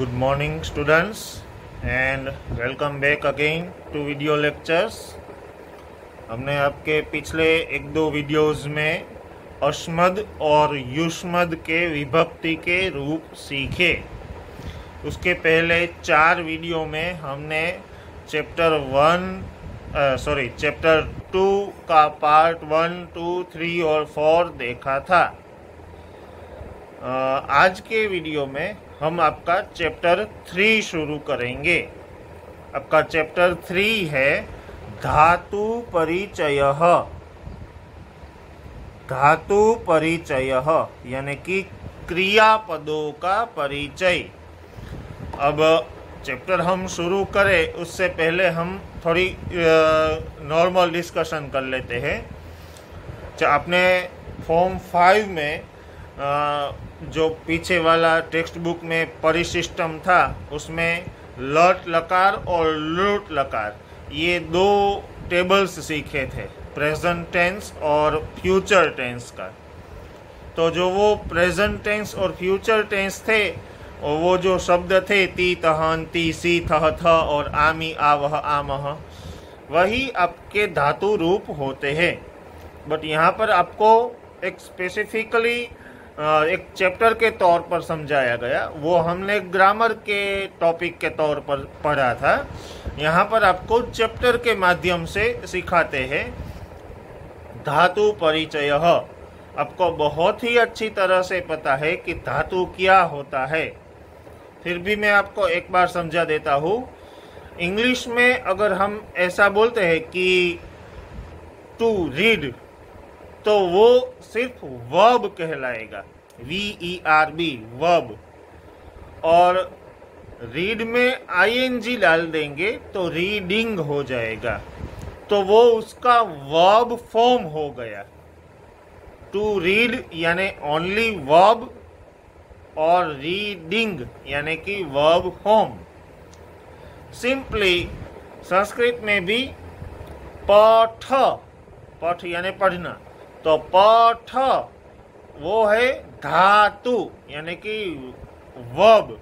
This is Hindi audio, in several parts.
Good morning, students, and welcome back again to video lectures. हमने आपके पिछले एक दो वीडियोस में अश्मद और युष्मद के विभक्ति के रूप सीखे उसके पहले चार वीडियो में हमने chapter one sorry chapter two का पार्ट वन टू थ्री और फोर देखा था अ, आज के वीडियो में हम आपका चैप्टर थ्री शुरू करेंगे। आपका चैप्टर थ्री है, धातु परिचय। धातु परिचय, यानी कि क्रियापदों का परिचय। अब चैप्टर हम शुरू करें, उससे पहले हम थोड़ी नॉर्मल डिस्कशन कर लेते हैं। आपने फॉर्म फाइव में जो पीछे वाला टेक्स्ट बुक में परिसिस्टम था, उसमें लट लकार और लुट लकार, ये दो टेबल्स सीखे थे, प्रेजेंट टेंस और फ्यूचर टेंस का। तो जो वो प्रेजेंट टेंस और फ्यूचर टेंस थे, और वो जो शब्द थे, ती तहन, ती सी, थह, थ और आमी, आवह, आमह, वही आपके धातु रूप होते हैं। बट यहाँ पर आपको एक स्पेसिफिकली एक चैप्टर के तौर पर समझाया गया। वो हमने ग्रामर के टॉपिक के तौर पर पढ़ा था। यहाँ पर आपको चैप्टर के माध्यम से सिखाते हैं। धातु परिचय। आपको बहुत ही अच्छी तरह से पता है कि धातु क्या होता है। फिर भी मैं आपको एक बार समझा देता हूँ। इंग्लिश में अगर हम ऐसा बोलते हैं कि टू रीड तो वो सिर्फ़ वर्ब कहलाएगा। V E R B verb और रीड में आईएनजी डाल देंगे तो रीडिंग हो जाएगा। तो वो उसका वर्ब फॉर्म हो गया। टू रीड यानी ओनली वर्ब और रीडिंग यानी कि वर्ब फॉर्म सिंपली संस्कृत में भी पठ पठ यानी पढ़ना। तो पठ वो है धातु, यानी कि वब,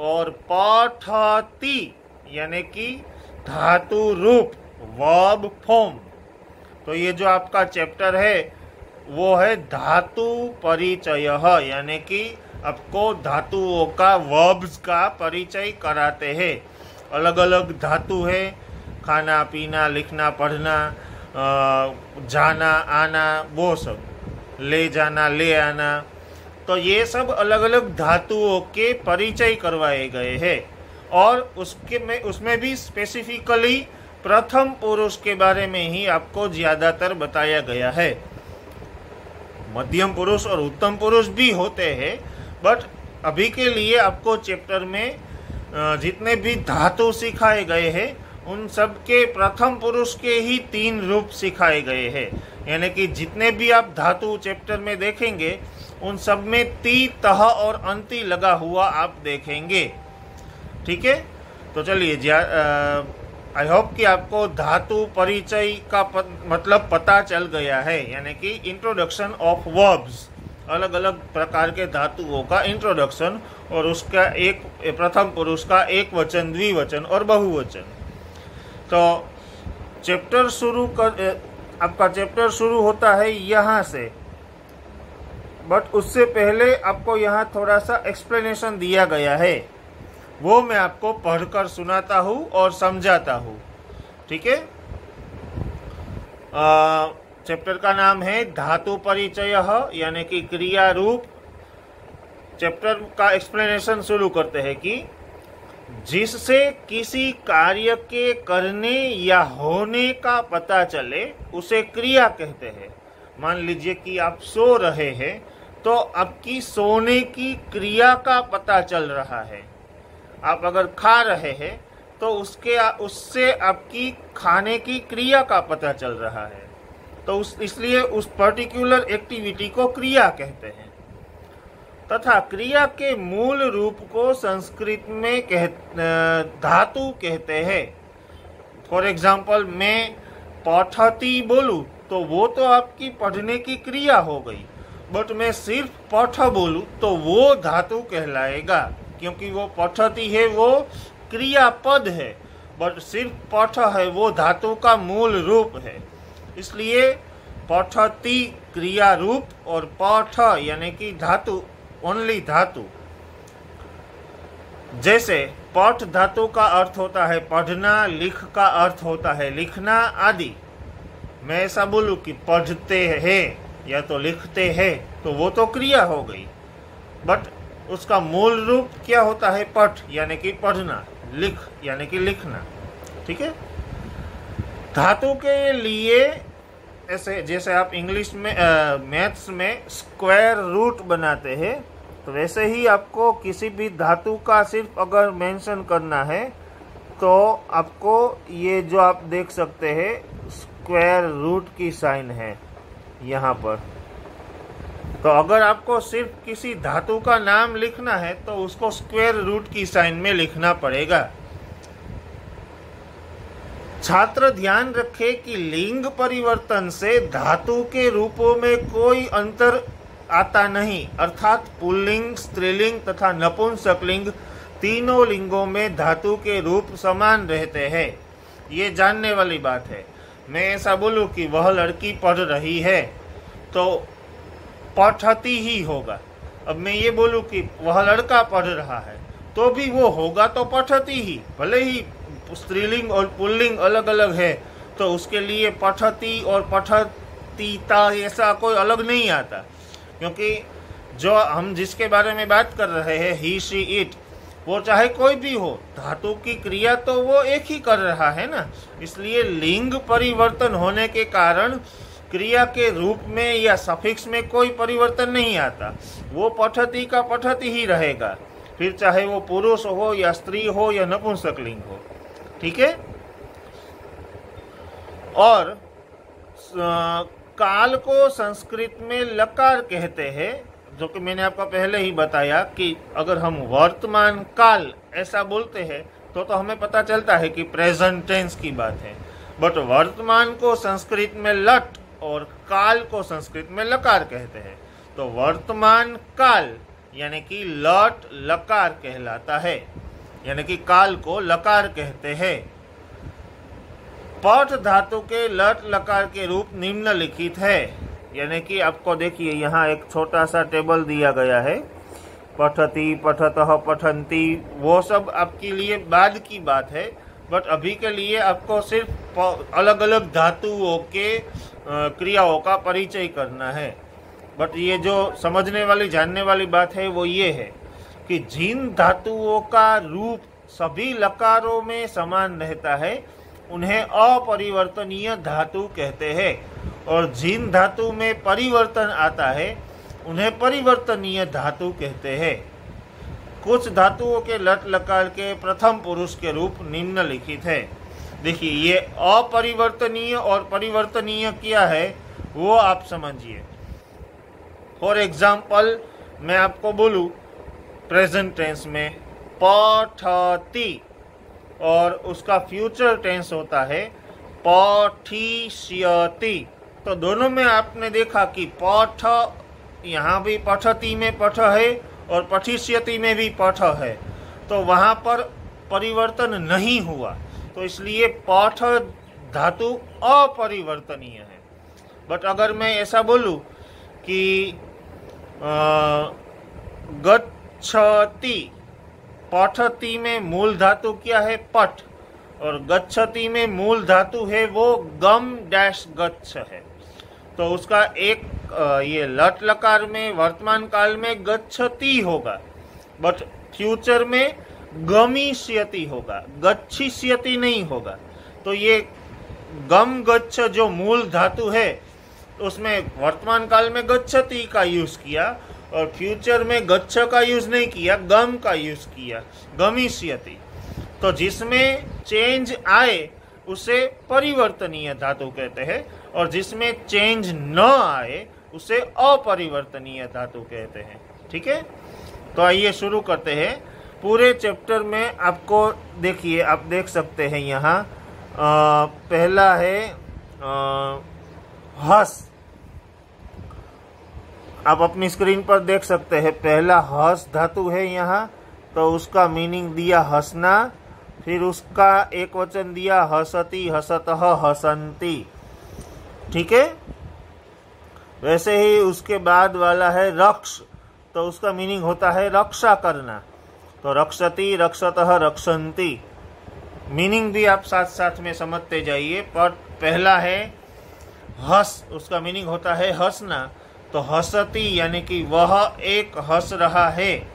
और पठती, यानी कि धातु रूप वर्ब फॉर्म तो ये जो आपका चैप्टर है, वो है धातु परिचय, यानी कि आपको धातुओं का वर्ब्स का परिचय कराते हैं। अलग अलग धातु है खाना पीना लिखना, पढ़ना जाना, आना, वो सब। ले जाना, ले आना। तो ये सब अलग अलग धातुओं के परिचय करवाए गए हैं। और उसके में, उसमें भी स्पेसिफिकली प्रथम पुरुष के बारे में ही आपको ज़्यादातर बताया गया है। मध्यम पुरुष और उत्तम पुरुष भी होते हैं बट अभी के लिए आपको चैप्टर में जितने भी धातु सिखाए गए हैं उन सब के प्रथम पुरुष के ही तीन रूप सिखाए गए हैं। यानी कि जितने भी आप धातु चैप्टर में देखेंगे उन सब में ती तह और अंति लगा हुआ आप देखेंगे। ठीक है? तो चलिए आई होप कि आपको धातु परिचय का पत, मतलब पता चल गया है। यानी कि इंट्रोडक्शन ऑफ़ वर्ब्स अलग अलग प्रकार के धातुओं का इंट्रोडक्शन और उसका एक प्रथम पुरुष का एक वचन द्विवचन और बहुवचन। तो चैप्टर शुरू कर आपका चैप्टर शुरू होता है यहाँ से। बट उससे पहले आपको यहाँ थोड़ा सा एक्सप्लेनेशन दिया गया है। वो मैं आपको पढ़कर सुनाता हूँ और समझाता हूँ। ठीक है? चैप्टर का नाम है धातु परिचय, यानी कि क्रिया रूप। चैप्टर का एक्सप्लेनेशन शुरू करते हैं कि जिससे किसी कार्य के करने या होने का पता चले, उसे क्रिया कहते हैं। मान लीजिए कि आप सो रहे हैं तो आपकी सोने की क्रिया का पता चल रहा है। आप अगर खा रहे हैं तो उसके, उससे आपकी खाने की क्रिया का पता चल रहा है। तो उस, इसलिए उस पर्टिकुलर एक्टिविटी को क्रिया कहते हैं। तथा क्रिया के मूल रूप को संस्कृत में कह धातु कहते हैं। फॉर एग्ज़ाम्पल मैं पठती बोलूँ तो वो तो आपकी पढ़ने की क्रिया हो गई। बट मैं सिर्फ़ पठ बोलूँ तो वो धातु कहलाएगा, क्योंकि वो पठती है, वो क्रियापद है। बट सिर्फ़ पठ है, वो धातु का मूल रूप है। इसलिए पठती क्रिया रूप और पठ यानी कि धातु ओनली धातु। जैसे पठ धातु का अर्थ होता है पढ़ना, लिख का अर्थ होता है लिखना आदि। मैं ऐसा बोलूँ कि पढ़ते हैं या तो लिखते हैं तो वो तो क्रिया हो गई। बट उसका मूल रूप क्या होता है पठ, यानी कि पढ़ना, लिख, यानी कि लिखना। ठीक है? धातु के लिए ऐसे, जैसे आप इंग्लिश में मैथ्स में स्क्वायर रूट बनाते हैं तो वैसे ही आपको किसी भी धातु का सिर्फ़ अगर मेंशन करना है तो आपको ये जो आप देख सकते हैं स्क्वायर रूट की साइन है यहाँ पर। तो अगर आपको सिर्फ़ किसी धातु का नाम लिखना है तो उसको स्क्वायर रूट की साइन में लिखना पड़ेगा। छात्र ध्यान रखे कि लिंग परिवर्तन से धातु के रूपों में कोई अंतर आता नहीं। अर्थात पुल्लिंग, स्त्रीलिंग तथा नपुंसकलिंग तीनों लिंगों में धातु के रूप समान रहते हैं। ये जानने वाली बात है। मैं ऐसा बोलूँ कि वह लड़की पढ़ रही है तो पठती ही होगा। अब मैं ये बोलूँ कि वह लड़का पढ़ रहा है तो भी वो होगा तो पठती ही। भले ही स्त्रीलिंग और पुल्लिंग अलग अलग है तो उसके लिए पठती और पठतीता ऐसा कोई अलग नहीं आता। क्योंकि जो हम जिसके बारे में बात कर रहे हैं ही शी इट वो चाहे कोई भी हो, धातु की क्रिया तो वो एक ही कर रहा है ना? इसलिए लिंग परिवर्तन होने के कारण क्रिया के रूप में या सफिक्स में कोई परिवर्तन नहीं आता। वो पठती का पठती ही रहेगा। फिर चाहे वो पुरुष हो या स्त्री हो या नपुंसक लिंग हो। ठीक है? और काल को संस्कृत में लकार कहते हैं, जो कि मैंने आपको पहले ही बताया कि अगर हम वर्तमान काल ऐसा बोलते हैं तो तो हमें पता चलता है कि प्रेजेंट टेंस की बात है। बट वर्तमान को संस्कृत में लट और काल को संस्कृत में लकार कहते हैं। तो वर्तमान काल, यानी कि लट लकार कहलाता है। यानी कि काल को लकार कहते हैं। पठ धातु के लट लकार के रूप निम्नलिखित है। यानी कि आपको देखिए, यहाँ एक छोटा सा टेबल दिया गया है। पठती, पठत, पठंती, वो सब आपके लिए बाद की बात है। बट अभी के लिए आपको सिर्फ़ अलग अलग धातुओं के क्रियाओं का परिचय करना है। बट ये जो समझने वाली, जानने वाली बात है, वो ये है कि जिन धातुओं का रूप सभी लकारों में समान रहता है उन्हें अपरिवर्तनीय धातु कहते हैं। और जिन धातु में परिवर्तन आता है, उन्हें परिवर्तनीय धातु कहते हैं। कुछ धातुओं के लट लकार के प्रथम पुरुष के रूप निम्नलिखित है। देखिए, ये अपरिवर्तनीय और परिवर्तनीय क्या है, वो आप समझिए। फॉर एग्ज़ाम्पल मैं आपको बोलूँ प्रेजेंट टेंस में पठती। और उसका फ्यूचर टेंस होता है पठिष्यति। तो दोनों में आपने देखा कि पठ यहाँ भी पठती में पठ है और पठिष्यति में भी पठ है। तो वहाँ पर परिवर्तन नहीं हुआ। तो इसलिए पठ धातु अपरिवर्तनीय है। बट अगर मैं ऐसा बोलूँ कि गच्छति पठती में मूल धातु क्या है? पठ और गच्छति में मूल धातु है वो गम डैश गच्छ है। तो उसका एक ये लट लकार में, वर्तमान काल में गच्छति होगा। बट फ्यूचर में गमिष्यति होगा। गच्छिष्यति नहीं होगा। तो ये गम गच्छ जो मूल धातु है, उसमें वर्तमान काल में गच्छति का यूज़ किया। और फ्यूचर में गच्छ का यूज़ नहीं किया, गम का यूज़ किया, गमिष्यति। तो जिसमें चेंज आए, उसे परिवर्तनीय धातु कहते हैं, और जिसमें चेंज न आए, उसे अपरिवर्तनीय धातु कहते हैं। ठीक है? तो आइए शुरू करते हैं। पूरे चैप्टर में आपको देखिए, आप देख सकते हैं यहाँ पहला है हस। आप अपनी स्क्रीन पर देख सकते हैं, पहला हस धातु है यहाँ तो उसका मीनिंग दिया हंसना, फिर उसका एक वचन दिया हसती, हसत हसंती। ठीक है? वैसे ही उसके बाद वाला है रक्ष तो उसका मीनिंग होता है रक्षा करना। तो रक्षती, रक्षत रक्षंती। मीनिंग भी आप साथ साथ में समझते जाइए, पर पहला है हस, उसका मीनिंग होता है हंसना। तो हसती यानी कि वह एक हंस रहा है।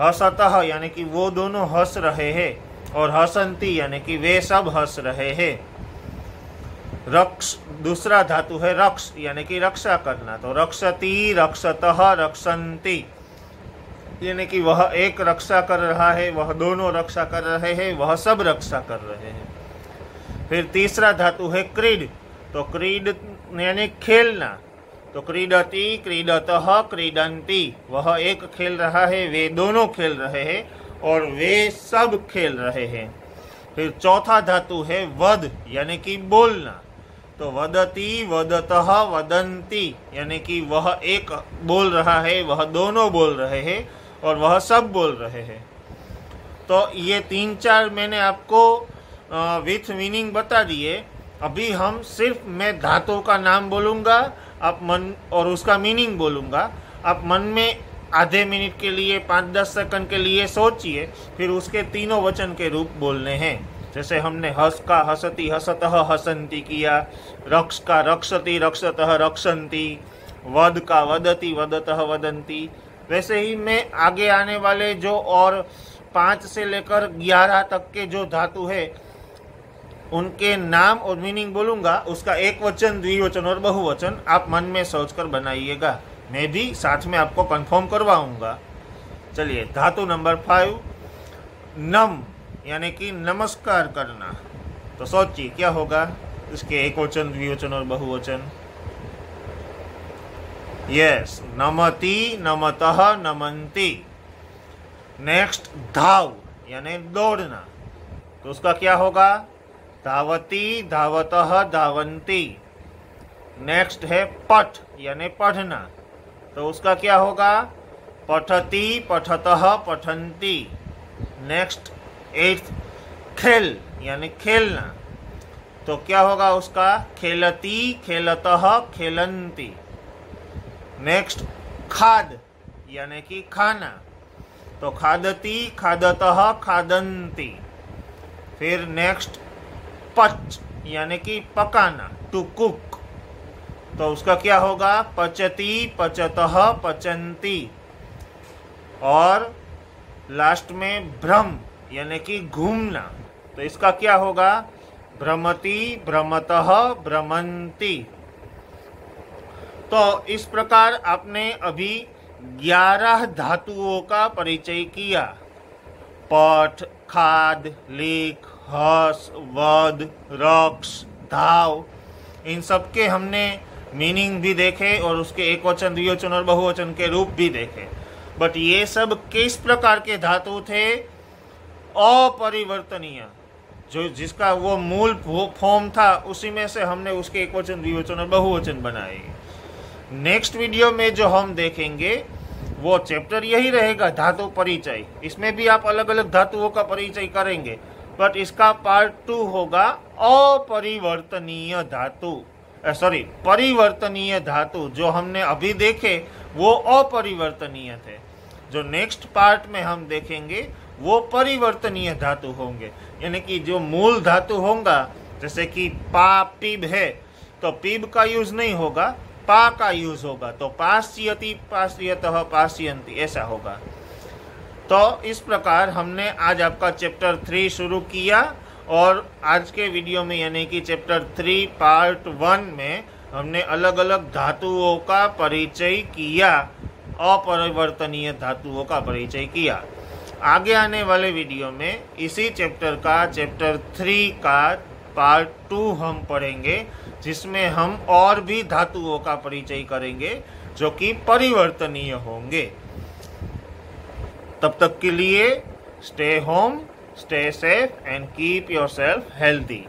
हसत यानी कि वो दोनों हंस रहे हैं और हसंती यानी कि वे सब हंस रहे हैं। रक्ष, दूसरा धातु है रक्ष, यानी कि रक्षा करना। तो रक्षती, रक्षत, रक्षंती, यानी कि वह एक रक्षा कर रहा है, वह दोनों रक्षा कर रहे हैं, वह सब रक्षा कर रहे हैं। फिर तीसरा धातु है क्रीड। तो क्रीड यानी खेलना। तो क्रीडती, क्रीडत, क्रीडंती। वह एक खेल रहा है, वे दोनों खेल रहे हैं और वे सब खेल रहे हैं। फिर चौथा धातु है वध, यानी कि बोलना। तो वदती, वदत, वदंती, यानी कि वह एक बोल रहा है, वह दोनों बोल रहे हैं और वह सब बोल रहे हैं। तो ये तीन चार मैंने आपको विथ मीनिंग बता दिए। अभी हम सिर्फ़ मैं धातु का नाम बोलूँगा आप मन, और उसका मीनिंग बोलूँगा। आप मन में आधे मिनट के लिए, पाँच दस सेकंड के लिए सोचिए, फिर उसके तीनों वचन के रूप बोलने हैं। जैसे हमने हस का हसती हसत हसंती किया, रक्ष का रक्षती रक्षत रक्षंती वद का वदती वदत वदंती। वैसे ही मैं आगे आने वाले जो और पाँच से लेकर ग्यारह तक के जो धातु है उनके नाम और मीनिंग बोलूँगा, उसका एक वचन, द्विवचन और बहुवचन आप मन में सोचकर बनाइएगा। मैं भी साथ में आपको कंफर्म करवाऊँगा। चलिए, धातु नंबर फाइव नम, यानी कि नमस्कार करना। तो सोचिए, क्या होगा? इसके एक वचन, द्विवचन और बहुवचन। यस नमति, नमतः नमंती नेक्स्ट धाव यानी दौड़ना। तो उसका क्या होगा? धावती धावत धावंती। नेक्स्ट है पठ, यानी पढ़ना। तो उसका क्या होगा? पठती, पठत पठंती। नेक्स्ट एट्थ खेल, यानी खेलना। तो क्या होगा उसका? खेलती, खेलत, खेलंती। नेक्स्ट खाद, यानी कि खाना। तो खादती, खादत खादंती। फिर नेक्स्ट पच, यानी कि पकाना टू कुक तो उसका क्या होगा? पचती, पचत, पचंती. और लास्ट में भ्रम, यानी कि घूमना. तो इसका क्या होगा? भ्रमती, भ्रमत, भ्रमंती. तो इस प्रकार आपने अभी ग्यारह धातुओं का परिचय किया. पठ, खाद, लेख हस वध रक्ष धाव इन सब के हमने मीनिंग भी देखे और उसके एक वचन द्विवचन और बहुवचन के रूप भी देखे। बट ये सब किस प्रकार के धातु थे? अपरिवर्तनीय। जो जिसका वो मूल फॉर्म था, उसी में से हमने उसके एक वचन द्विवचन और बहुवचन बनाए। नेक्स्ट वीडियो में जो हम देखेंगे, वो चैप्टर यही रहेगा, धातु परिचय। इसमें भी आप अलग अलग धातुओं का परिचय करेंगे। बट इसका पार्ट टू होगा अपरिवर्तनीय धातु। सॉरी परिवर्तनीय धातु, जो हमने अभी देखे, वो अपरिवर्तनीय थे। जो नेक्स्ट पार्ट में हम देखेंगे, वो परिवर्तनीय धातु होंगे। यानी कि जो मूल धातु होगा, जैसे कि पा, पीब है तो पीब का यूज़ नहीं होगा, पा का यूज़ होगा। तो पाश्यति, पाश्यत पाश्यंती ऐसा होगा। तो इस प्रकार हमने आज आपका चैप्टर थ्री शुरू किया और आज के वीडियो में यानी कि चैप्टर थ्री पार्ट वन में हमने अलग अलग धातुओं का परिचय किया, अपरिवर्तनीय धातुओं का परिचय किया। आगे आने वाले वीडियो में इसी चैप्टर का चैप्टर थ्री का पार्ट टू हम पढ़ेंगे, जिसमें हम और भी धातुओं का परिचय करेंगे, जो कि परिवर्तनीय होंगे। तब तक के लिए stay home stay safe and keep yourself healthy